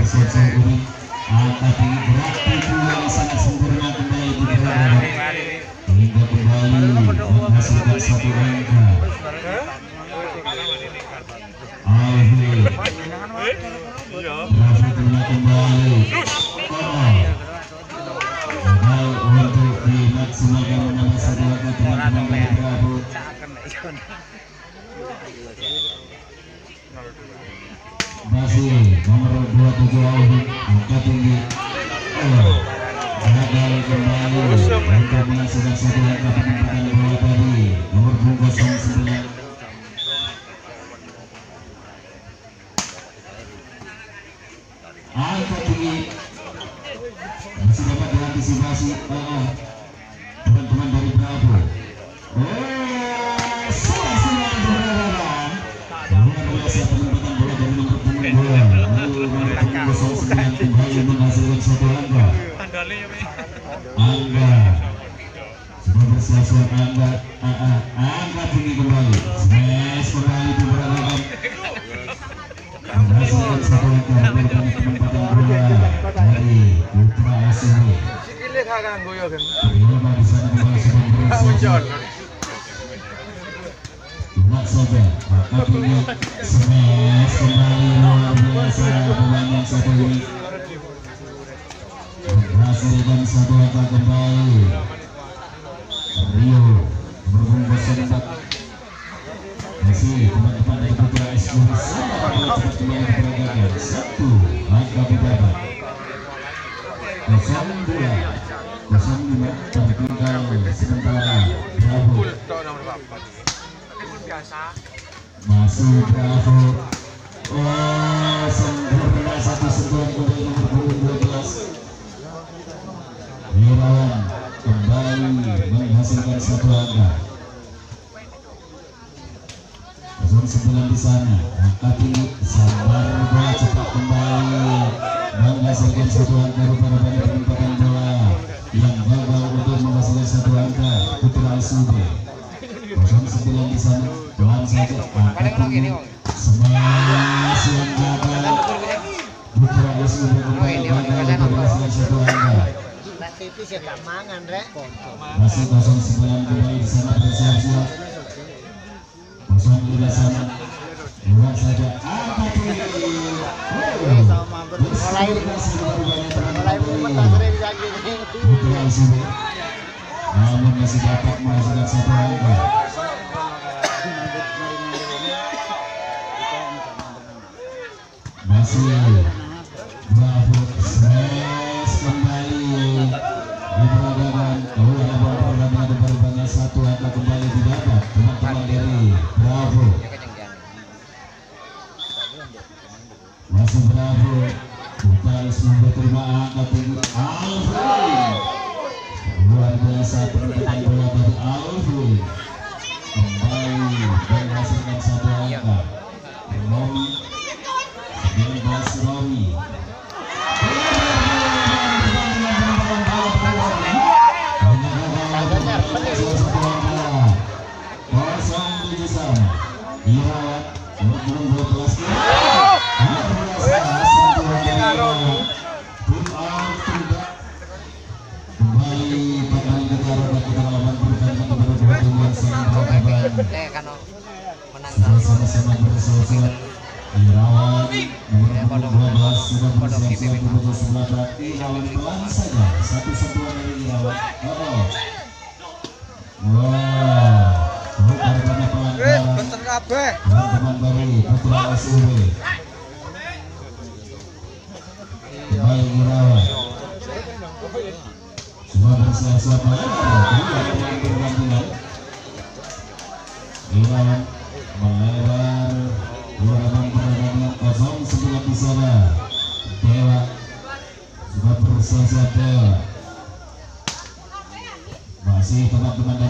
kembali sudah bersiap-siap Udik Angkat tinggi berat tubuh yang sangat sempurna kembali di berbagai Hingga kembali menghasilkan satu angka Alfi Rafi telah kembali Oh Modal untuk dimaksimalkan menambah satu angka teman-teman dari Bravo masih nomor 27 Alvin angka tinggi oh gagal kembali untuk menghasilkan satu angka bersiap-siap angka ah, ah, angka tinggi kembali smash kembali diberangkatkan menghasilkan satu angka merupakan penempatan bola dari Putra ya kan. Priyoma di Lihat saja, maka tinggi smash kembali luar biasa satu ini satu angka kembali. Rio berbungkus sempat masih teman-teman dari Putra Esmur sama cepat kembali diperagakan. Satu angka didapat kosong dua kosong lima tertinggal. Sementara Bravo. Masih Bravo Kosong sembilan di sana. Angka tinggi sabar bola cepat kembali. Menghasilkan satu angka rupa-rupanya penempatan bola yang gagal untuk menghasilkan satu angka Putra Asude. Kosong sembilan di sana. Pelan saja angka tinggi. Smash yang gagal Putra kembali gagal untuk menghasilkan satu angka masih kosong sembilan kembali di sana bersiap-siap kosong di sana luar saja tinggi Oh, Mulai mulai mumet sering Asude namun masih dapat menghasilkan satu angka masih Putra Ismail terima angka tinggi Alvin luar biasa penempatan bola dari Alvin kembali menghasilkan satu angka. Romi 10 menit Kembali Murawa Semua bersiap-siap Bergantian Iwan melebar Dua pertandingan kosong Sebelah di sana. Dewa. Semua bersiap-siap Dewa Masih teman-teman dari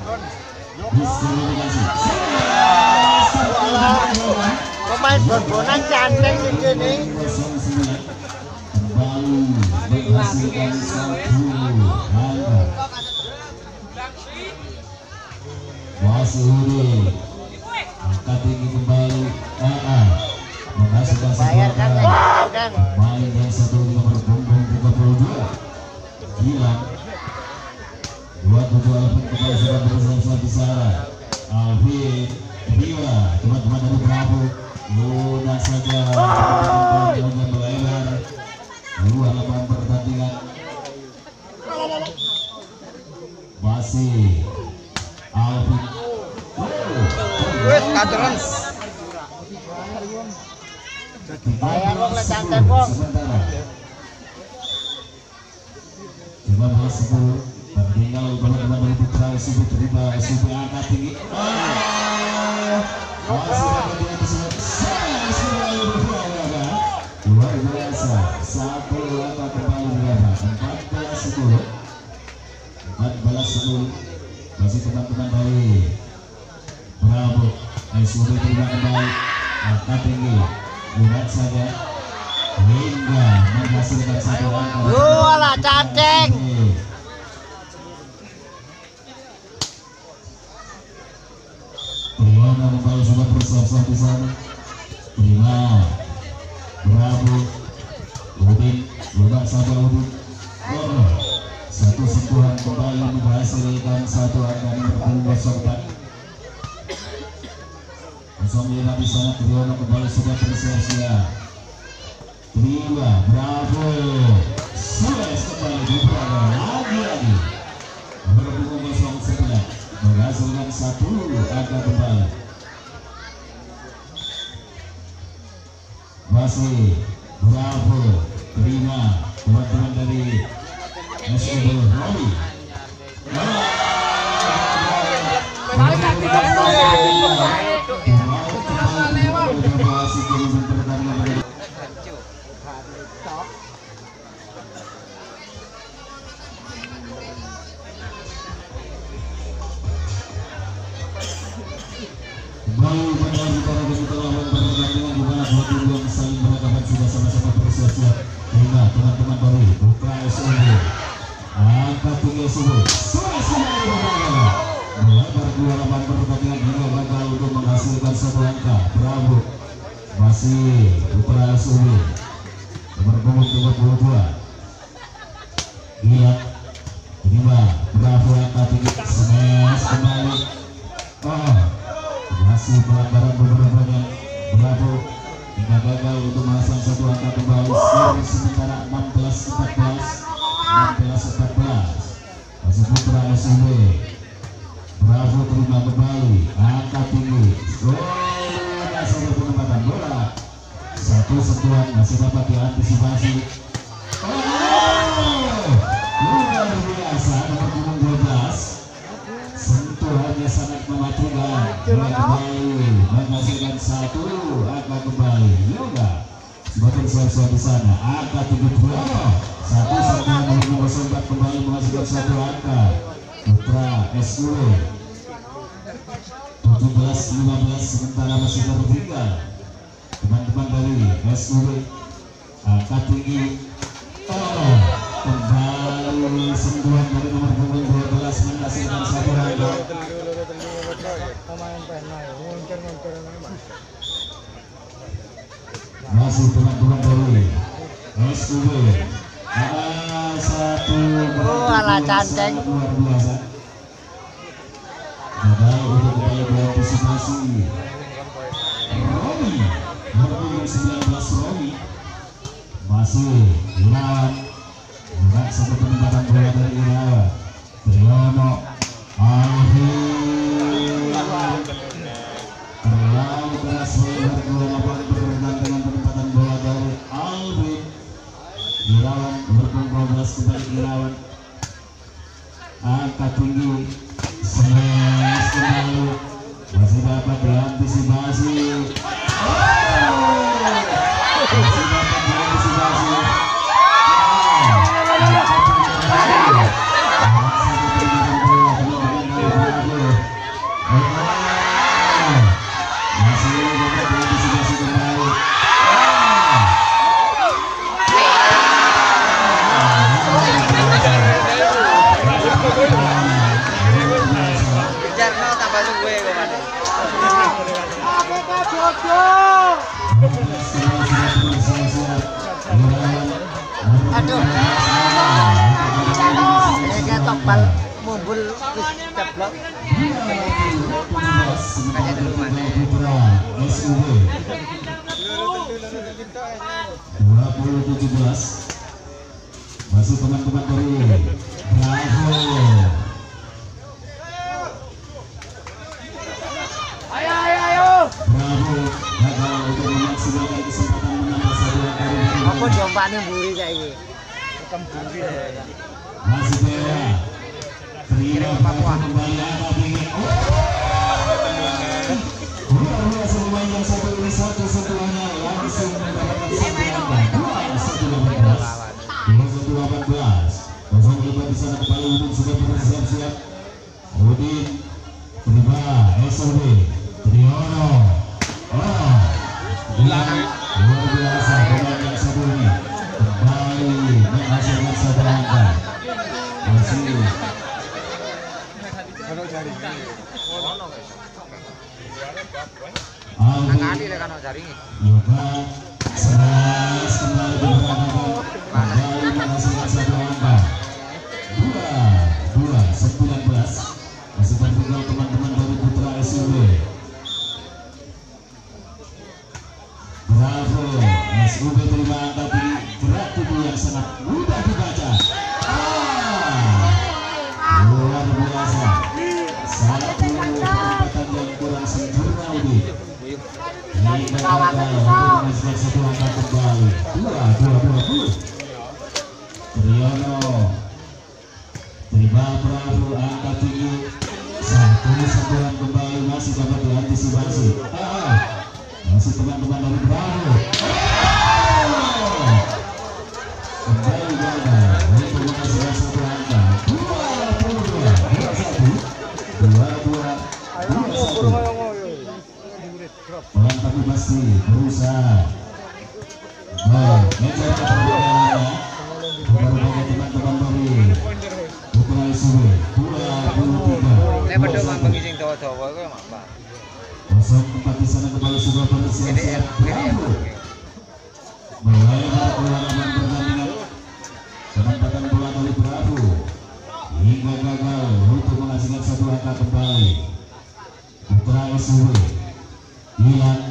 Pemain bon-bonan cantik Bayarkan kan. Pemain yang satu nomor punggung 32 Gilang Dua tujuh Alvin Ria teman-teman dari Bravo lunak saja SUB terima kembali angkat tinggi lihat saja hingga menghasilkan satu angka Walah cantik. Triana kembali sudah bersiap-siap di sana. Terima. Lima di sana Triana kembali sudah bersiap-siap. Terima, bravo. Sules kembali di belakang lagi-lagi berhubung kosong sebelah menghasilkan satu angka kembali masih bravo Sudah kembali berjalan. Melebar dua lawan pertandingan hingga gagal untuk menghasilkan satu angka. Bravo masih Putra SUB nomor punggung 32 Gila Terima Bravo angkat tinggi kembali Oh masih pelanggaran beberapa yang Bravo hingga gagal untuk memasang satu angka kembali sementara 16 14 16 14 masih putra SUB Bravo terima kembali angka tinggi oh dasar penempatan bola satu sentuhan masih dapat diantisipasi oh luar biasa nomor punggung 12 sentuhannya sangat mematikan Bola kembali menghasilkan satu angka kembali yoga sudah bersiap-siap di sana angka tujuh dua satu dari nomor sembilan kembali menghasilkan satu angka Putra SUW 17 15 sementara masih tertinggal teman-teman dari SUW angka tinggi. Oh kembali sentuhan dari nomor punggung 12 menghasilkan satu angka masih teman-teman dari satu Oh, ala biasa gagal untuk kembali berantisipasi Romi nomor punggung 19 Romi masih Irawan Bukan satu penempatan bola dari Triyono Alvin terlalu keras dua lapangan 12 kembali Irawan angkat tinggi smash kembali. Masih dapat Aduh. Ini topal mumbul wis ceblok. Kayak dulu mana. SUB 2017 masih teman-teman dari Bravo gagal untuk memaksimalkan kesempatan menambah satu angka dari Apa jompane mburi saiki? masih Dewa Trio Bravo kembali angka tinggi Oh! luar biasa pemain yang satu ini satu setelahnya langsung mendapatkan satu angka dua satu delapan belas dua satu delapan belas kosong lebar di sana kembali Udin sudah bersiap-siap Udin terima SOB Triono masih kan jaringe. Yoga seras diantisipasi ah, masih teman-teman dari Bravo. Kembali gagal untuk menghasilkan satu angka dua puluh dua dua satu dua dua dua satu Orang tapi pasti berusaha Baik, ngejar keterbukaannya Kepada teman-teman dari Putra SUB 23 Nek pedho mambeng sing kembali sudah bersiap GDL, GDL. Mulai perlawanan pertandingan Penempatan bola dari Bravo Hingga gagal untuk menghasilkan satu angka kembali. Putra SUB Dilan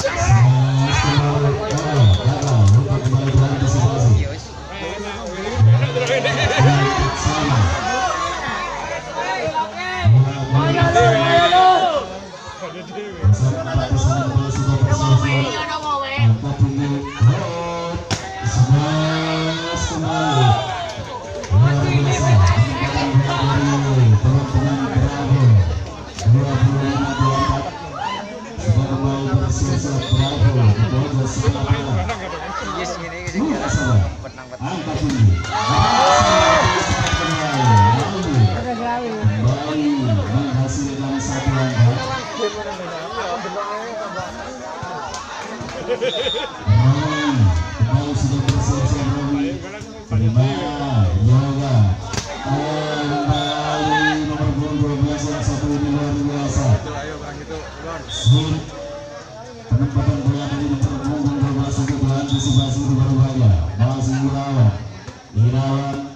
berbahaya. Masih.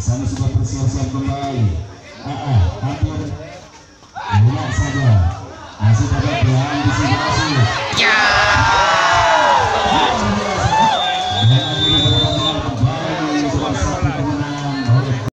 Sana sudah bersiap-siap kembali AA hampir